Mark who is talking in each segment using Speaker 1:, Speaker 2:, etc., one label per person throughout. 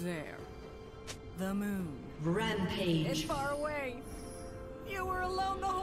Speaker 1: There? The moon.
Speaker 2: Rampage.
Speaker 1: It's far away. You were alone the whole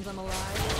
Speaker 1: burns them alive?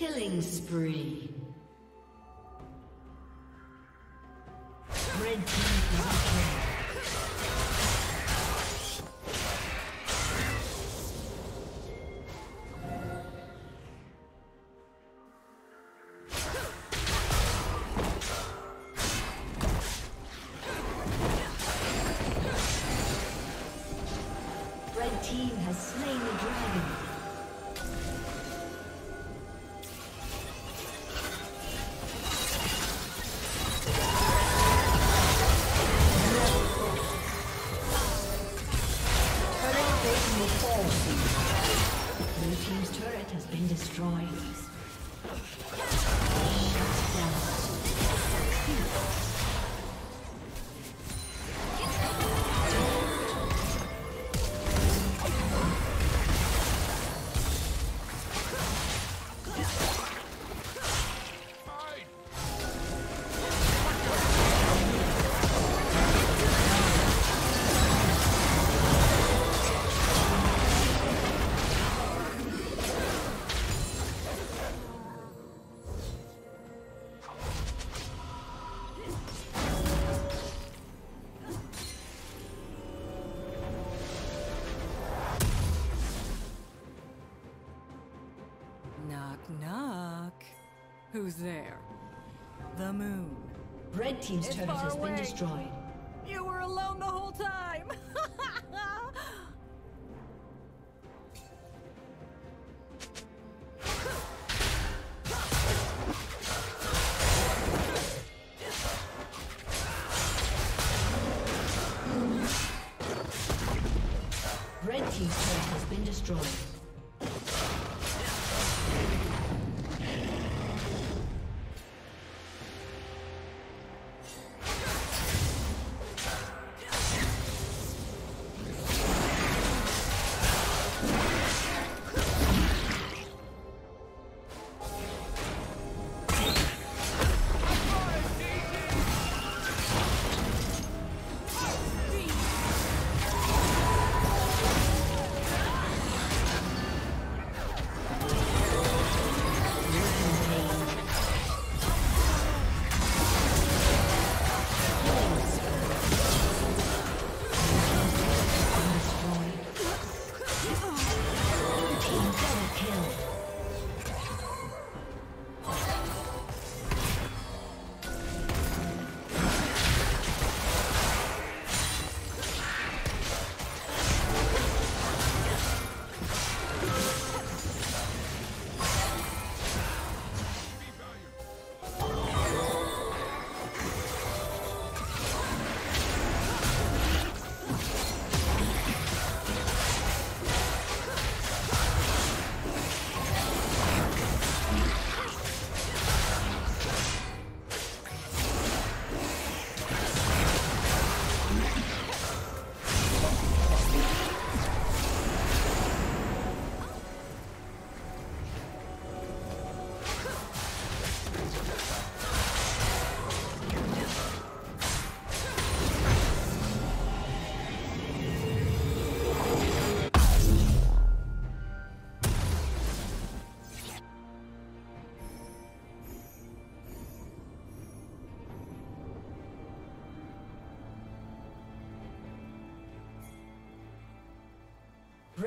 Speaker 2: Killing spree.
Speaker 1: Who's there? The moon.
Speaker 2: Red Team's it's turret has away. been destroyed.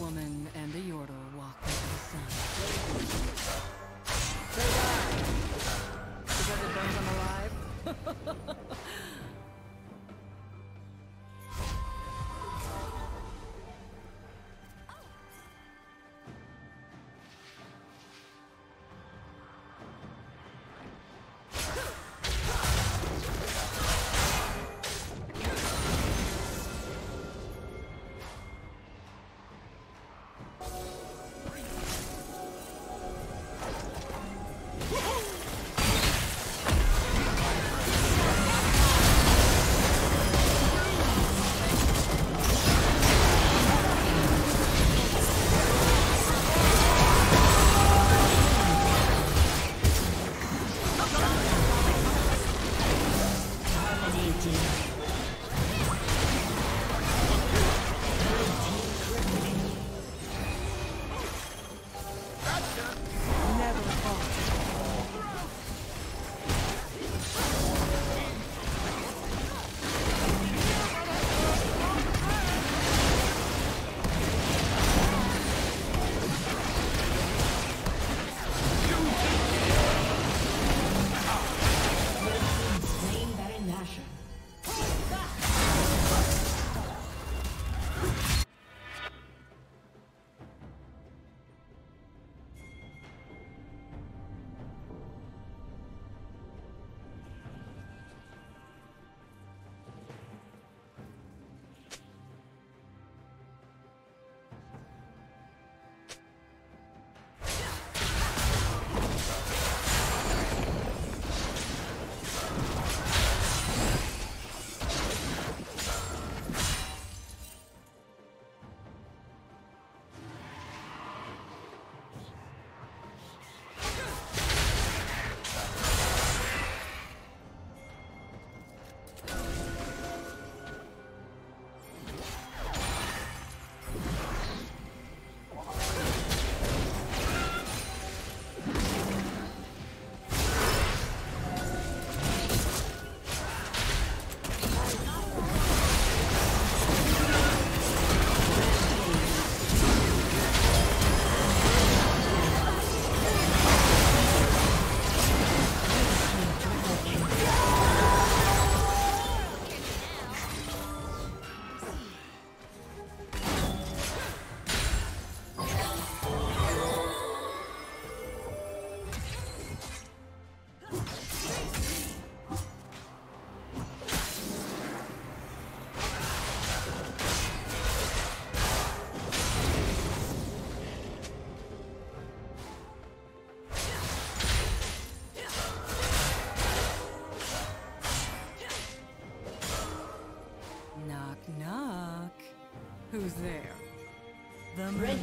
Speaker 2: woman.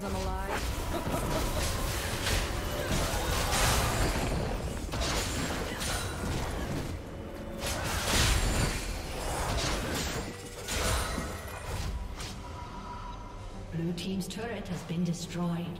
Speaker 1: them alive.
Speaker 2: Blue Team's turret has been destroyed.